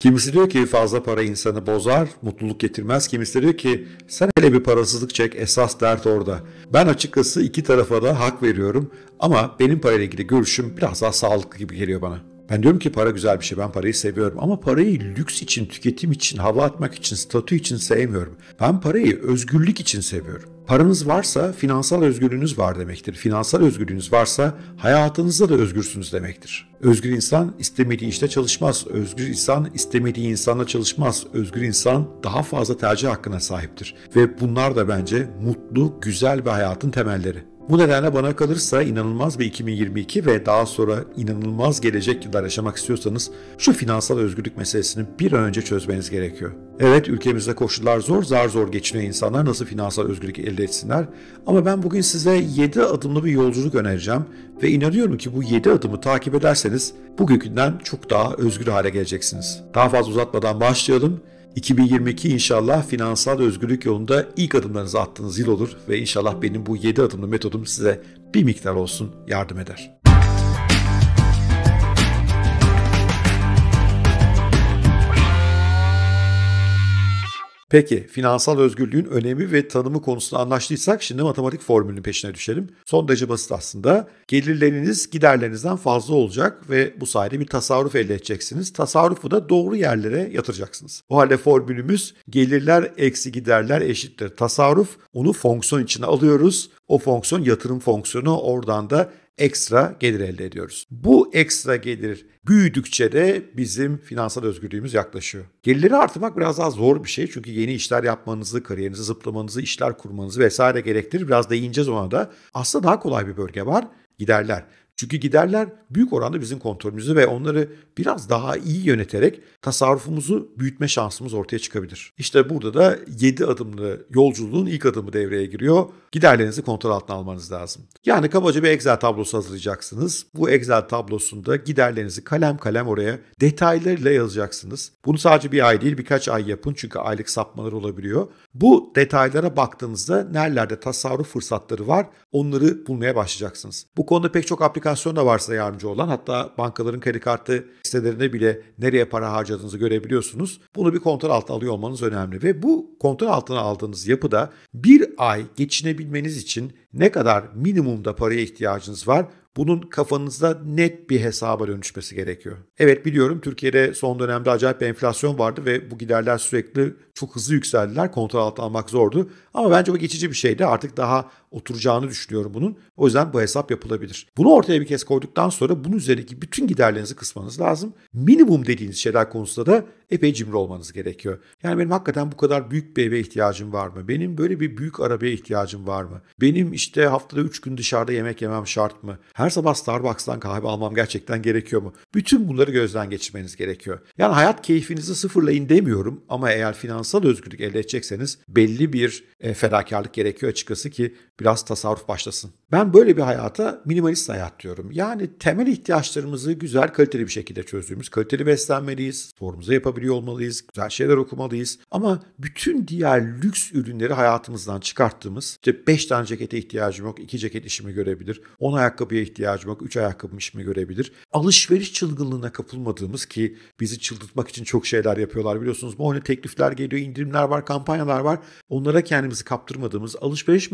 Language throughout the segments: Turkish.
Kimisi diyor ki fazla para insanı bozar, mutluluk getirmez. Kimisi diyor ki sen hele bir parasızlık çek, esas dert orada. Ben açıkçası iki tarafa da hak veriyorum ama benim parayla ilgili görüşüm biraz daha sağlıklı gibi geliyor bana. Ben diyorum ki para güzel bir şey, ben parayı seviyorum ama parayı lüks için, tüketim için, hava atmak için, statü için sevmiyorum. Ben parayı özgürlük için seviyorum. Paranız varsa finansal özgürlüğünüz var demektir. Finansal özgürlüğünüz varsa hayatınızda da özgürsünüz demektir. Özgür insan istemediği işte çalışmaz. Özgür insan istemediği insanla çalışmaz. Özgür insan daha fazla tercih hakkına sahiptir. Ve bunlar da bence mutlu, güzel bir hayatın temelleri. Bu nedenle bana kalırsa inanılmaz bir 2022 ve daha sonra inanılmaz gelecek yıllar yaşamak istiyorsanız şu finansal özgürlük meselesini bir an önce çözmeniz gerekiyor. Evet ülkemizde koşullar zor, zar zor geçiniyor insanlar nasıl finansal özgürlük elde etsinler. Ama ben bugün size 7 adımlı bir yolculuk önereceğim ve inanıyorum ki bu 7 adımı takip ederseniz bugünkünden çok daha özgür hale geleceksiniz. Daha fazla uzatmadan başlayalım. 2022 inşallah finansal özgürlük yolunda ilk adımlarınızı attığınız yıl olur ve inşallah benim bu 7 adımlı metodum size bir miktar olsun yardım eder. Peki finansal özgürlüğün önemi ve tanımı konusunda anlaştıysak şimdi matematik formülünün peşine düşelim. Son derece basit aslında. Gelirleriniz giderlerinizden fazla olacak ve bu sayede bir tasarruf elde edeceksiniz. Tasarrufu da doğru yerlere yatıracaksınız. O halde formülümüz gelirler eksi giderler eşittir tasarruf. Onu fonksiyon içine alıyoruz. O fonksiyon yatırım fonksiyonu oradan da ekstra gelir elde ediyoruz. Bu ekstra gelir büyüdükçe de bizim finansal özgürlüğümüz yaklaşıyor. Gelirleri artırmak biraz daha zor bir şey çünkü yeni işler yapmanızı, kariyerinizi zıplamanızı, işler kurmanızı vesaire gerektirir. Biraz değineceğiz ona da. Aslında daha kolay bir bölge var. Giderler. Çünkü giderler büyük oranda bizim kontrolümüzde ve onları biraz daha iyi yöneterek tasarrufumuzu büyütme şansımız ortaya çıkabilir. İşte burada da 7 adımlı yolculuğun ilk adımı devreye giriyor. Giderlerinizi kontrol altına almanız lazım. Yani kabaca bir Excel tablosu hazırlayacaksınız. Bu Excel tablosunda giderlerinizi kalem kalem oraya detaylarıyla yazacaksınız. Bunu sadece bir ay değil birkaç ay yapın çünkü aylık sapmalar olabiliyor. Bu detaylara baktığınızda nerelerde tasarruf fırsatları var onları bulmaya başlayacaksınız. Bu konuda pek çok aplikasyon da varsa yardımcı olan hatta bankaların kredi kartı sitelerinde bile nereye para harcadığınızı görebiliyorsunuz. Bunu bir kontrol altına alıyor olmanız önemli ve bu kontrol altına aldığınız yapıda bir ay geçinebilmeniz için ne kadar minimumda paraya ihtiyacınız var bunun kafanızda net bir hesaba dönüşmesi gerekiyor. Evet biliyorum Türkiye'de son dönemde acayip bir enflasyon vardı ve bu giderler sürekli çok hızlı yükseldiler. Kontrol altına almak zordu. Ama bence bu geçici bir şeydi. Artık daha oturacağını düşünüyorum bunun. O yüzden bu hesap yapılabilir. Bunu ortaya bir kez koyduktan sonra bunun üzerindeki bütün giderlerinizi kısmanız lazım. Minimum dediğiniz şeyler konusunda da epey cimri olmanız gerekiyor. Yani benim hakikaten bu kadar büyük bir eve ihtiyacım var mı? Benim böyle bir büyük arabaya ihtiyacım var mı? Benim işte haftada 3 gün dışarıda yemek yemem şart mı? Her sabah Starbucks'tan kahve almam gerçekten gerekiyor mu? Bütün bunları gözden geçirmeniz gerekiyor. Yani hayat keyfinizi sıfırlayın demiyorum ama eğer finansal özgürlük elde edecekseniz belli bir e, fedakarlık gerekiyor açıkçası ki biraz tasarruf başlasın. Ben böyle bir hayata minimalist hayat diyorum. Yani temel ihtiyaçlarımızı güzel kaliteli bir şekilde çözdüğümüz, kaliteli beslenmeliyiz, sporumuzu yapabiliyor olmalıyız, güzel şeyler okumalıyız. Ama bütün diğer lüks ürünleri hayatımızdan çıkarttığımız, işte 5 tane cekete ihtiyacım yok, 2 ceket işimi görebilir, 10 ayakkabıya ihtiyacım yok, 3 ayakkabı işimi görebilir. Alışveriş çılgınlığına kapılmadığımız ki bizi çıldırtmak için çok şeyler yapıyorlar biliyorsunuz. Bu teklifler geliyor, indirimler var, kampanyalar var. Onlara kendimizi kaptırmadığımız alışveriş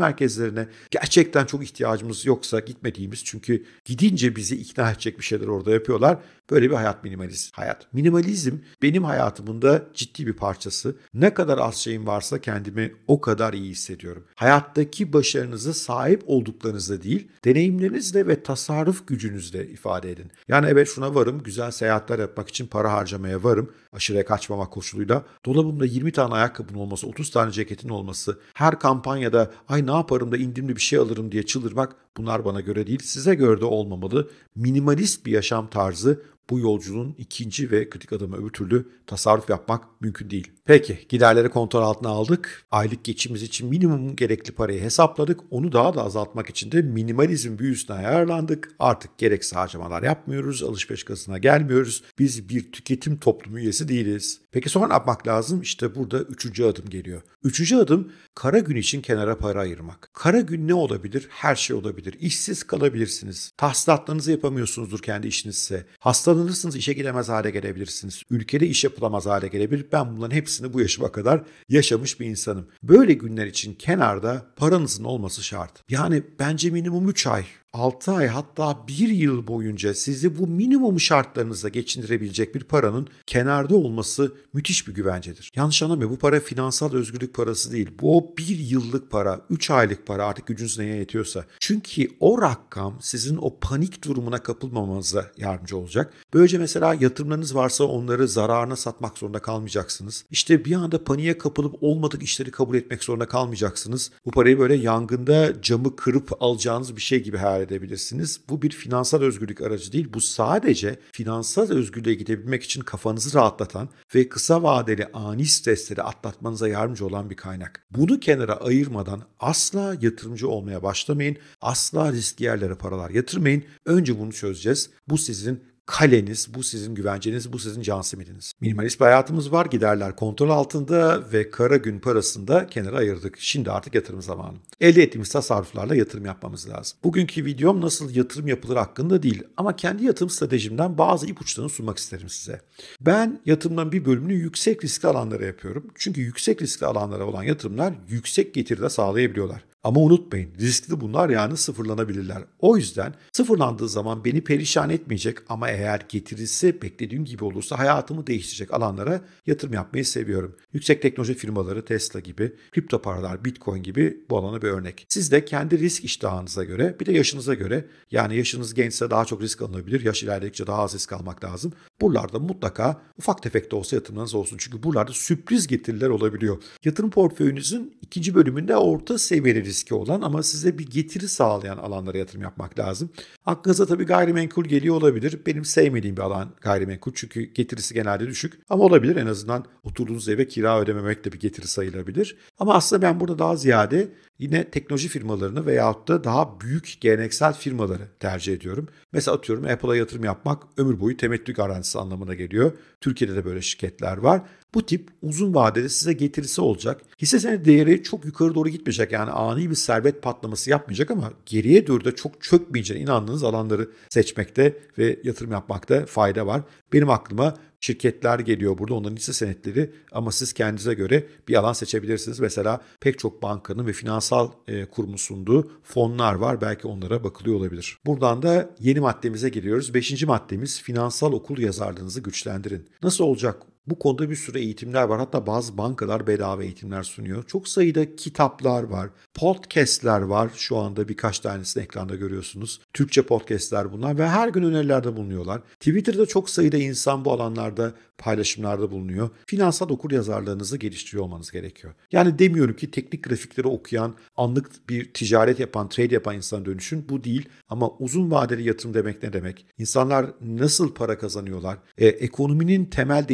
merkezlerine gerçekten çok ihtiyacımız yoksa gitmediğimiz çünkü gidince bizi ikna edecek bir şeyler orada yapıyorlar. Böyle bir hayat minimalist hayat. Minimalizm benim hayatımın da ciddi bir parçası. Ne kadar az şeyim varsa kendimi o kadar iyi hissediyorum. Hayattaki başarınızı sahip olduklarınızda değil, deneyimlerinizle ve tasarruf gücünüzle ifade edin. Yani evet şuna varım, güzel seyahatler yapmak için para harcamaya varım. Aşırıya kaçmamak koşuluyla. Dolabımda 20 tane ayakkabının olması, 30 tane ceketin olması, her kampanyada ay ne yaparım da indirimli bir şey alırım diye çıldırmak bunlar bana göre değil. Size göre de olmamalı. Minimalist bir yaşam tarzı bu yolculuğun ikinci ve kritik adımı öbür türlü tasarruf yapmak mümkün değil. Peki giderleri kontrol altına aldık. Aylık geçimimiz için minimum gerekli parayı hesapladık. Onu daha da azaltmak için de minimalizm büyüsüne ayarlandık. Artık gereksiz harcamalar yapmıyoruz. Alışveriş kasına gelmiyoruz. Biz bir tüketim toplumu üyesi değiliz. Peki sonra ne yapmak lazım? İşte burada üçüncü adım geliyor. Üçüncü adım kara gün için kenara para ayırmak. Kara gün ne olabilir? Her şey olabilir. İşsiz kalabilirsiniz. Tahsilatlarınızı yapamıyorsunuzdur kendi işinizse. Hasta Hastalanırsınız, işe gidemez hale gelebilirsiniz. Ülkede iş yapılamaz hale gelebilir. Ben bunların hepsini bu yaşıma kadar yaşamış bir insanım. Böyle günler için kenarda paranızın olması şart. Yani bence minimum 3 ay 6 ay hatta 1 yıl boyunca sizi bu minimum şartlarınızda geçindirebilecek bir paranın kenarda olması müthiş bir güvencedir. Yanlış anlamayın bu para finansal özgürlük parası değil. Bu o 1 yıllık para, 3 aylık para artık gücünüz neye yetiyorsa. Çünkü o rakam sizin o panik durumuna kapılmamanıza yardımcı olacak. Böylece mesela yatırımlarınız varsa onları zararına satmak zorunda kalmayacaksınız. İşte bir anda paniğe kapılıp olmadık işleri kabul etmek zorunda kalmayacaksınız. Bu parayı böyle yangında camı kırıp alacağınız bir şey gibi hayal edebilirsiniz. Bu bir finansal özgürlük aracı değil. Bu sadece finansal özgürlüğe gidebilmek için kafanızı rahatlatan ve kısa vadeli ani stresleri atlatmanıza yardımcı olan bir kaynak. Bunu kenara ayırmadan asla yatırımcı olmaya başlamayın. Asla riskli yerlere paralar yatırmayın. Önce bunu çözeceğiz. Bu sizin kaleniz, bu sizin güvenceniz, bu sizin can simidiniz. Minimalist bir hayatımız var, giderler kontrol altında ve kara gün parasını da kenara ayırdık. Şimdi artık yatırım zamanı. Elde ettiğimiz tasarruflarla yatırım yapmamız lazım. Bugünkü videom nasıl yatırım yapılır hakkında değil ama kendi yatırım stratejimden bazı ipuçlarını sunmak isterim size. Ben yatırımdan bir bölümünü yüksek riskli alanlara yapıyorum. Çünkü yüksek riskli alanlara olan yatırımlar yüksek getiri de sağlayabiliyorlar. Ama unutmayın riskli bunlar yani sıfırlanabilirler. O yüzden sıfırlandığı zaman beni perişan etmeyecek ama eğer getirisi beklediğim gibi olursa hayatımı değiştirecek alanlara yatırım yapmayı seviyorum. Yüksek teknoloji firmaları Tesla gibi, kripto paralar, bitcoin gibi bu alana bir örnek. Siz de kendi risk iştahınıza göre bir de yaşınıza göre yani yaşınız gençse daha çok risk alınabilir. Yaş ilerledikçe daha az risk almak lazım. Buralarda mutlaka ufak tefek de olsa yatırımlarınız olsun. Çünkü buralarda sürpriz getiriler olabiliyor. Yatırım portföyünüzün ikinci bölümünde orta seviyeli riski olan ama size bir getiri sağlayan alanlara yatırım yapmak lazım. Aklınıza tabii gayrimenkul geliyor olabilir. Benim sevmediğim bir alan gayrimenkul çünkü getirisi genelde düşük. Ama olabilir en azından oturduğunuz eve kira ödememek de bir getiri sayılabilir. Ama aslında ben burada daha ziyade yine teknoloji firmalarını veyahut da daha büyük geleneksel firmaları tercih ediyorum. Mesela atıyorum Apple'a yatırım yapmak ömür boyu temettü garantisi anlamına geliyor. Türkiye'de de böyle şirketler var. Bu tip uzun vadede size getirisi olacak. Hisse senedi değeri çok yukarı doğru gitmeyecek. Yani ani bir servet patlaması yapmayacak ama geriye doğru da çok çökmeyeceğine inandığınız alanları seçmekte ve yatırım yapmakta fayda var. Benim aklıma şirketler geliyor burada onların hisse senetleri ama siz kendinize göre bir alan seçebilirsiniz. Mesela pek çok bankanın ve finansal e, kurumun sunduğu fonlar var. Belki onlara bakılıyor olabilir. Buradan da yeni maddemize geliyoruz. Beşinci maddemiz finansal okul yazarlığınızı güçlendirin. Nasıl olacak bu konuda bir sürü eğitimler var. Hatta bazı bankalar bedava eğitimler sunuyor. Çok sayıda kitaplar var. Podcast'ler var. Şu anda birkaç tanesini ekranda görüyorsunuz. Türkçe podcast'ler bunlar ve her gün önerilerde bulunuyorlar. Twitter'da çok sayıda insan bu alanlarda paylaşımlarda bulunuyor. Finansal okur yazarlığınızı geliştiriyor olmanız gerekiyor. Yani demiyorum ki teknik grafikleri okuyan, anlık bir ticaret yapan, trade yapan insan dönüşün. Bu değil ama uzun vadeli yatırım demek ne demek? İnsanlar nasıl para kazanıyorlar? E, ekonominin temel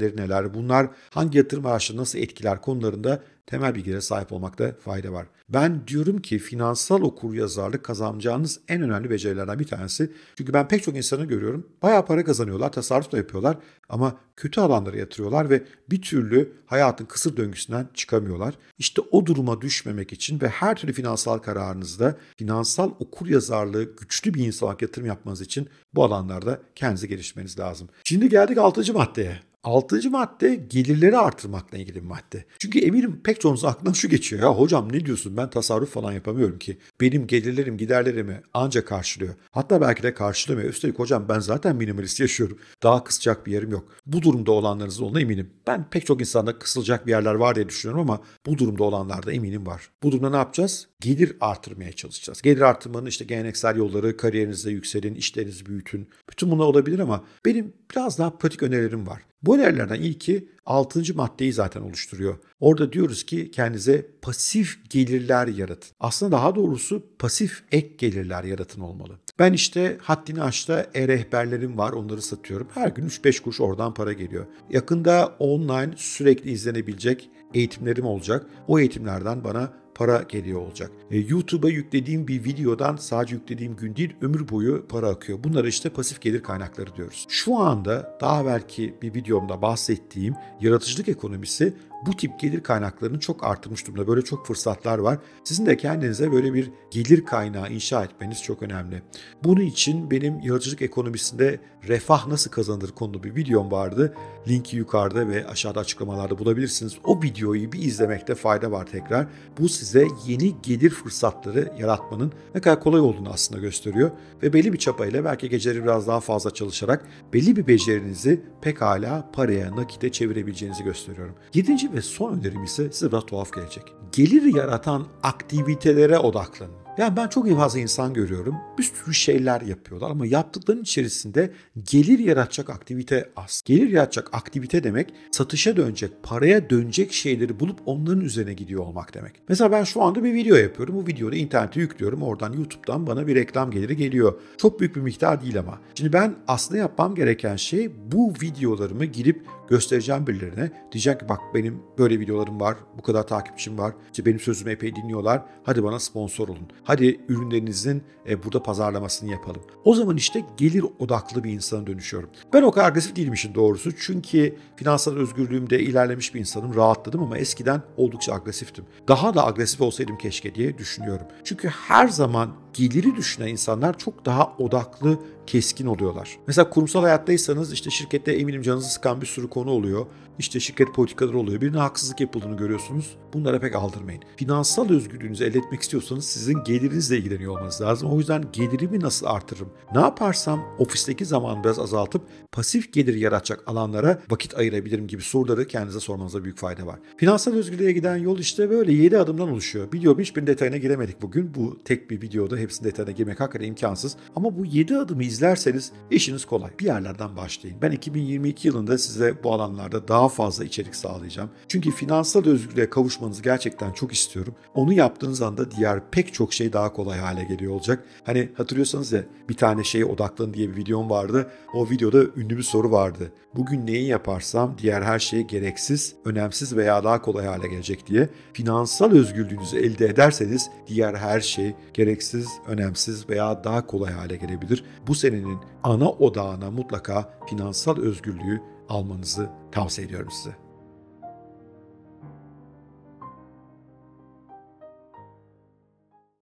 değişkenleri neler? Bunlar hangi yatırım araçları nasıl etkiler konularında temel bilgilere sahip olmakta fayda var. Ben diyorum ki finansal okur yazarlık kazanacağınız en önemli becerilerden bir tanesi. Çünkü ben pek çok insanı görüyorum. Bayağı para kazanıyorlar, tasarruf da yapıyorlar ama kötü alanlara yatırıyorlar ve bir türlü hayatın kısır döngüsünden çıkamıyorlar. İşte o duruma düşmemek için ve her türlü finansal kararınızda finansal okur yazarlığı güçlü bir insan olarak yatırım yapmanız için bu alanlarda kendinizi geliştirmeniz lazım. Şimdi geldik 6. maddeye. Altıncı madde gelirleri artırmakla ilgili bir madde. Çünkü eminim pek çoğunuz aklından şu geçiyor. Ya hocam ne diyorsun ben tasarruf falan yapamıyorum ki. Benim gelirlerim giderlerimi ancak karşılıyor. Hatta belki de karşılamıyor. Üstelik hocam ben zaten minimalist yaşıyorum. Daha kısacak bir yerim yok. Bu durumda olanlarınızın olduğuna eminim. Ben pek çok insanda kısılacak bir yerler var diye düşünüyorum ama bu durumda olanlarda eminim var. Bu durumda ne yapacağız? Gelir artırmaya çalışacağız. Gelir artırmanın işte geleneksel yolları, kariyerinizde yükselin, işlerinizi büyütün. Bütün bunlar olabilir ama benim biraz daha pratik önerilerim var. Bu önerilerden ilki 6. maddeyi zaten oluşturuyor. Orada diyoruz ki kendinize pasif gelirler yaratın. Aslında daha doğrusu pasif ek gelirler yaratın olmalı. Ben işte haddini aşta e-rehberlerim var onları satıyorum. Her gün 3-5 kuruş oradan para geliyor. Yakında online sürekli izlenebilecek eğitimlerim olacak. O eğitimlerden bana para geliyor olacak. E, YouTube'a yüklediğim bir videodan sadece yüklediğim gün değil ömür boyu para akıyor. Bunlar işte pasif gelir kaynakları diyoruz. Şu anda daha belki bir videomda bahsettiğim yaratıcılık ekonomisi bu tip gelir kaynaklarını çok artırmış durumda. Böyle çok fırsatlar var. Sizin de kendinize böyle bir gelir kaynağı inşa etmeniz çok önemli. Bunun için benim yaratıcılık ekonomisinde refah nasıl kazanılır konulu bir videom vardı. Linki yukarıda ve aşağıda açıklamalarda bulabilirsiniz. O videoyu bir izlemekte fayda var tekrar. Bu size yeni gelir fırsatları yaratmanın ne kadar kolay olduğunu aslında gösteriyor. Ve belli bir çapayla belki geceleri biraz daha fazla çalışarak belli bir becerinizi pekala paraya, nakite çevirebileceğinizi gösteriyorum. Yedinci ve son önerim ise size biraz tuhaf gelecek. Gelir yaratan aktivitelere odaklanın. Yani ben çok fazla insan görüyorum. Bir sürü şeyler yapıyorlar ama yaptıklarının içerisinde gelir yaratacak aktivite az. Gelir yaratacak aktivite demek satışa dönecek, paraya dönecek şeyleri bulup onların üzerine gidiyor olmak demek. Mesela ben şu anda bir video yapıyorum. Bu videoda internete yüklüyorum. Oradan YouTube'dan bana bir reklam geliri geliyor. Çok büyük bir miktar değil ama. Şimdi ben aslında yapmam gereken şey bu videolarımı girip göstereceğim birilerine. Diyeceğim ki bak benim böyle videolarım var, bu kadar takipçim var, işte benim sözümü epey dinliyorlar, hadi bana sponsor olun. Hadi ürünlerinizin e, burada pazarlamasını yapalım. O zaman işte gelir odaklı bir insana dönüşüyorum. Ben o kadar agresif değilim işin doğrusu. Çünkü finansal özgürlüğümde ilerlemiş bir insanım, rahatladım ama eskiden oldukça agresiftim. Daha da agresif olsaydım keşke diye düşünüyorum. Çünkü her zaman geliri düşünen insanlar çok daha odaklı, keskin oluyorlar. Mesela kurumsal hayattaysanız işte şirkette eminim canınızı sıkan bir sürü konu oluyor. İşte şirket politikaları oluyor. Birine haksızlık yapıldığını görüyorsunuz. Bunlara pek aldırmayın. Finansal özgürlüğünüzü elde etmek istiyorsanız sizin gelirinizle ilgileniyor olmanız lazım. O yüzden gelirimi nasıl artırırım? Ne yaparsam ofisteki zamanı biraz azaltıp pasif gelir yaratacak alanlara vakit ayırabilirim gibi soruları kendinize sormanıza büyük fayda var. Finansal özgürlüğe giden yol işte böyle 7 adımdan oluşuyor. Biliyorum hiçbir detayına giremedik bugün. Bu tek bir videoda hepsinin detayına girmek hakikaten imkansız. Ama bu 7 adımı izlerseniz işiniz kolay. Bir yerlerden başlayın. Ben 2022 yılında size bu alanlarda daha fazla içerik sağlayacağım. Çünkü finansal özgürlüğe kavuşmanızı gerçekten çok istiyorum. Onu yaptığınız anda diğer pek çok şey daha kolay hale geliyor olacak. Hani hatırlıyorsanız ya bir tane şeye odaklanın diye bir videom vardı. O videoda ünlü bir soru vardı. Bugün neyi yaparsam diğer her şey gereksiz, önemsiz veya daha kolay hale gelecek diye. Finansal özgürlüğünüzü elde ederseniz diğer her şey gereksiz, önemsiz veya daha kolay hale gelebilir. Bu senenin ana odağına mutlaka finansal özgürlüğü almanızı tavsiye ediyorum size.